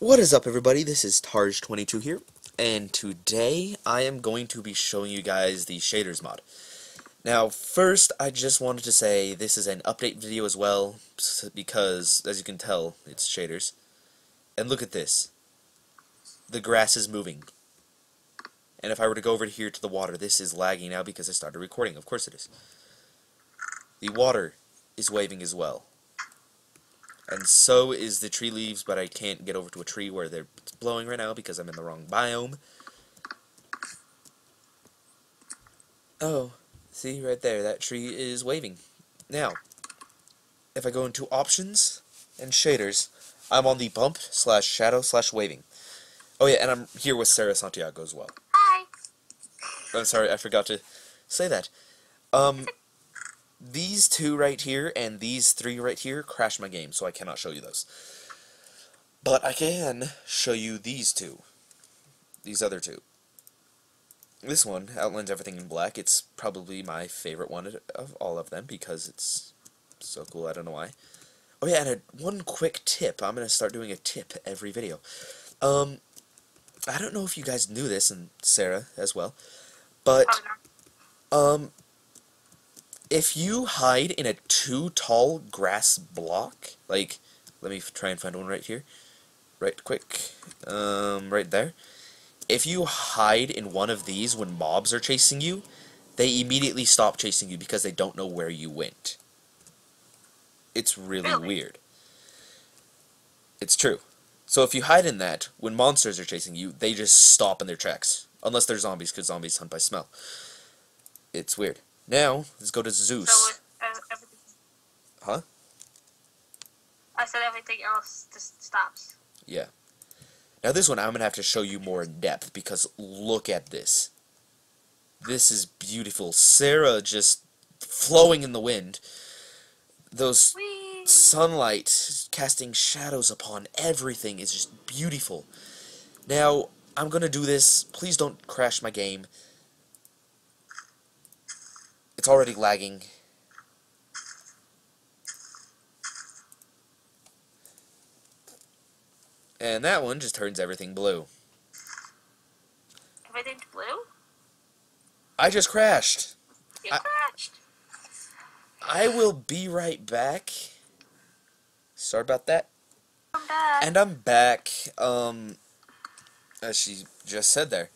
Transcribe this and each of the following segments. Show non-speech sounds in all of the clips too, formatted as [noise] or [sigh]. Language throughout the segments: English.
What is up everybody, this is Tars22 here, and today I am going to be showing you guys the shaders mod. Now, first, I just wanted to say this is an update video as well, because, as you can tell, it's shaders. And look at this. The grass is moving. And if I were to go over here to the water, this is lagging now because I started recording. Of course it is. The water is waving as well. And so is the tree leaves, but I can't get over to a tree where they're blowing right now because I'm in the wrong biome. Oh, see right there, that tree is waving. Now, if I go into options and shaders, I'm on the bump slash shadow slash waving. Oh yeah, and I'm here with Sara Santiago as well. Hi. I'm sorry, I forgot to say that. Um, these two right here and these three right here crash my game, so I cannot show you those. But I can show you these two. These other two. This one outlines everything in black. It's probably my favorite one of all of them because it's so cool. I don't know why. Oh yeah, and a, one quick tip. I'm going to start doing a tip every video. Um, I don't know if you guys knew this, and Sara as well, but um, if you hide in a too tall grass block, like, let me try and find one right here, right quick, um, right there. If you hide in one of these when mobs are chasing you, they immediately stop chasing you because they don't know where you went. It's really, really? weird. It's true. So if you hide in that, when monsters are chasing you, they just stop in their tracks. Unless they're zombies, because zombies hunt by smell. It's weird. Now, let's go to SEUS. So uh. Huh? I said everything else just stops. Yeah. Now this one I'm going to have to show you more in depth because look at this. This is beautiful. Sara just flowing in the wind. Those Whee! sunlight casting shadows upon everything is just beautiful. Now, I'm going to do this. Please don't crash my game. It's already lagging. And that one just turns everything blue. Everything's blue. I just crashed. You I- crashed. I will be right back. Sorry about that. I'm back. And I'm back. Um, as she just said there.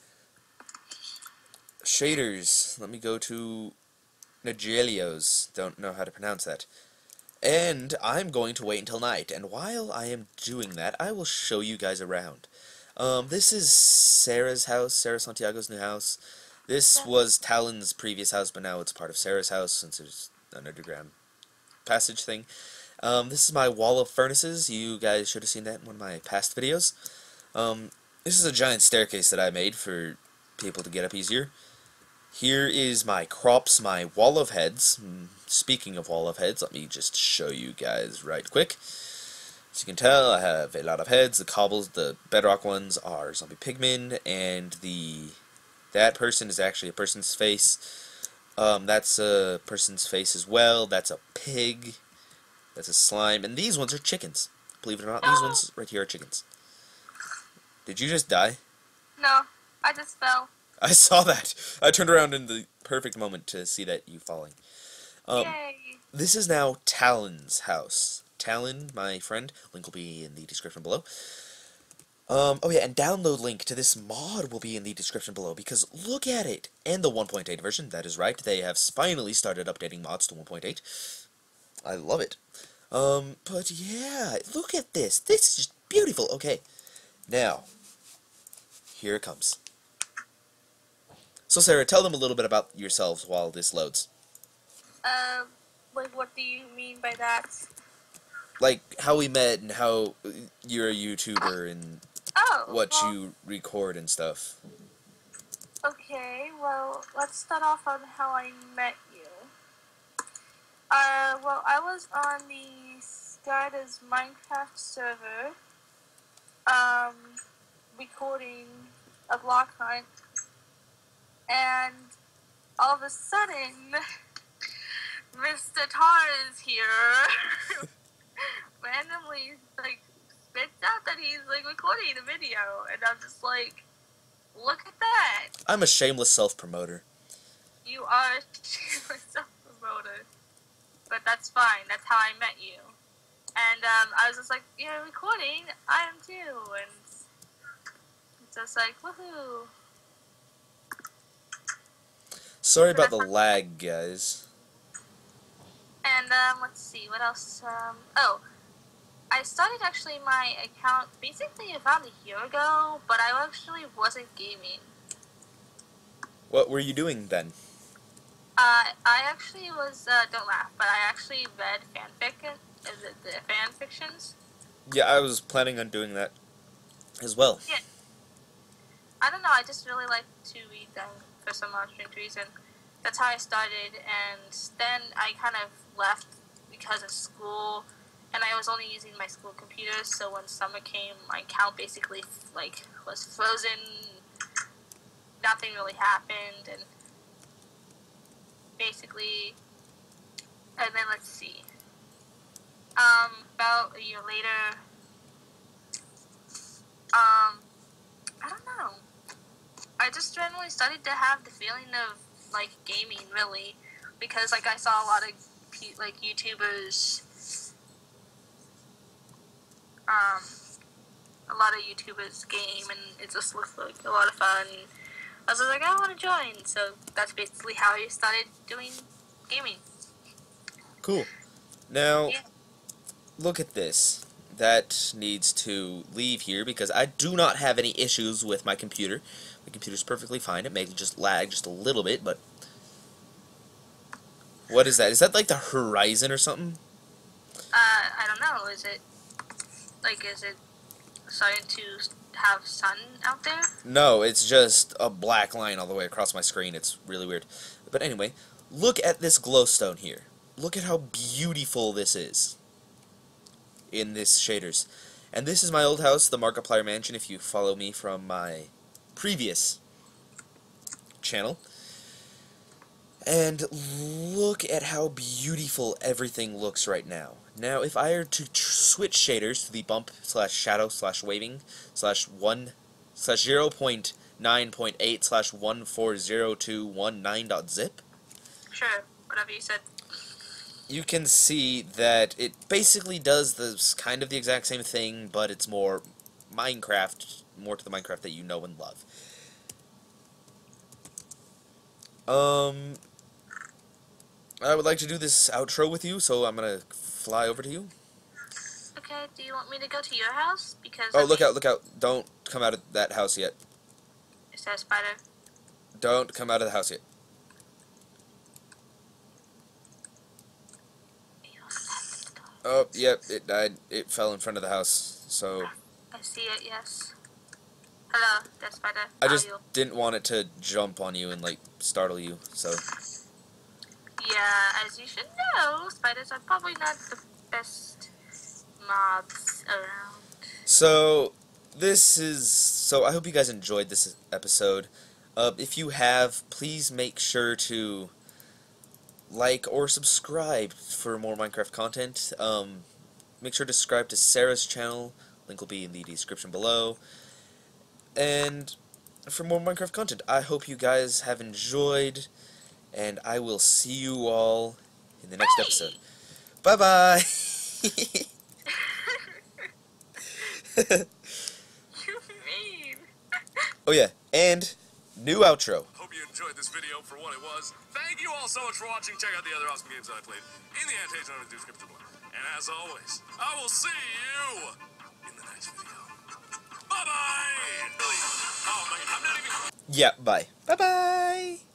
Shaders. Let me go to Nigelios. Don't know how to pronounce that. And I'm going to wait until night. And while I am doing that, I will show you guys around. Um, this is Sara's house, Sara Santiago's new house. This was Talon's previous house, but now it's part of Sara's house since there's an underground passage thing. Um, this is my wall of furnaces. You guys should have seen that in one of my past videos. Um, this is a giant staircase that I made for people to get up easier. Here is my crops, my wall of heads. Hmm, Speaking of wall of heads, let me just show you guys right quick. As you can tell, I have a lot of heads. The cobbles, the bedrock ones are zombie pigmen, and the that person is actually a person's face. Um, that's a person's face as well. That's a pig. That's a slime. And these ones are chickens. Believe it or not, these ones right here are chickens. Did you just die? No, I just fell. I saw that. I turned around in the perfect moment to see that you falling. Um, Yay. this is now Talon's house. Talon, my friend, link will be in the description below. Um, oh yeah, and download link to this mod will be in the description below, because look at it! And the 1.8 version, that is right, they have finally started updating mods to 1.8. I love it. Um, but yeah, look at this! This is just beautiful! Okay, now, here it comes. So Sara, tell them a little bit about yourselves while this loads. Um, like, what do you mean by that? like how we met and how you're a YouTuber and Oh. what well, you record and stuff. Okay, well, let's start off on how I met you. Uh, well, I was on the Skyda's Minecraft server, um, recording a block hunt, and all of a sudden, Mr. Tar is here, [laughs] randomly, like, spits out that he's like recording a video, and I'm just like, look at that. I'm a shameless self-promoter. You are a [laughs] shameless self promoter, but that's fine. That's how I met you. And um, I was just like, you're recording. I am too, and it's just like, woohoo. Sorry about the [laughs] lag, guys. And um, let's see, what else? Um, oh, I started actually my account basically about a year ago, but I actually wasn't gaming. What were you doing then? Uh, I actually was, uh, don't laugh, but I actually read fanfic, is it the fan fictions? Yeah, I was planning on doing that as well. Yeah. I don't know, I just really like to read them for some strange reason. That's how I started, and then I kind of left because of school, and I was only using my school computers, so when summer came, my account basically, like, was frozen, nothing really happened, and basically, and then let's see. Um, about a year later, um. I just generally started to have the feeling of like gaming, really, because like I saw a lot of like YouTubers, um, a lot of YouTubers game, and it just looks like a lot of fun. I was like, I want to join, so that's basically how I started doing gaming. Cool. Now, Yeah. look at this. That needs to leave here because I do not have any issues with my computer. My computer's perfectly fine. It may just lag just a little bit, but... What is that? Is that like the horizon or something? Uh, I don't know. Is it like is it starting to have sun out there? No, it's just a black line all the way across my screen. It's really weird. But anyway, look at this glowstone here. Look at how beautiful this is in this shaders. And this is my old house, the Markiplier Mansion, if you follow me from my previous channel. And look at how beautiful everything looks right now. Now, if I were to switch shaders to the bump slash shadow slash waving slash 1 slash 0.9.8 slash 140219.zip, Sure, whatever you said. You can see that it basically does this kind of the exact same thing, but it's more Minecraft, more to the Minecraft that you know and love. Um, I would like to do this outro with you, so I'm gonna fly over to you. Okay, do you want me to go to your house? Because Oh, I look out, look out. Don't come out of that house yet. Is that a spider? Don't come out of the house yet. Oh, yep, it died. It fell in front of the house, so... I see it. Yes. Hello, that spider. I just you? didn't want it to jump on you and, like, startle you, so... Yeah, as you should know, spiders are probably not the best mobs around. So, this is... So, I hope you guys enjoyed this episode. Uh, if you have, please make sure to like or subscribe for more Minecraft content. Um, make sure to subscribe to Sara's channel. Link will be in the description below. And for more Minecraft content, I hope you guys have enjoyed. And I will see you all in the next episode. Bye bye! [laughs] [laughs] you mean? oh yeah, and new outro. Hope you enjoyed this video for what it was. Thank you all so much for watching. Check out the other awesome games that I played in the annotation on the description below. And as always, I will see you in the next video. Bye bye! Really? Oh my, I'm not even. Yeah, bye. Bye bye!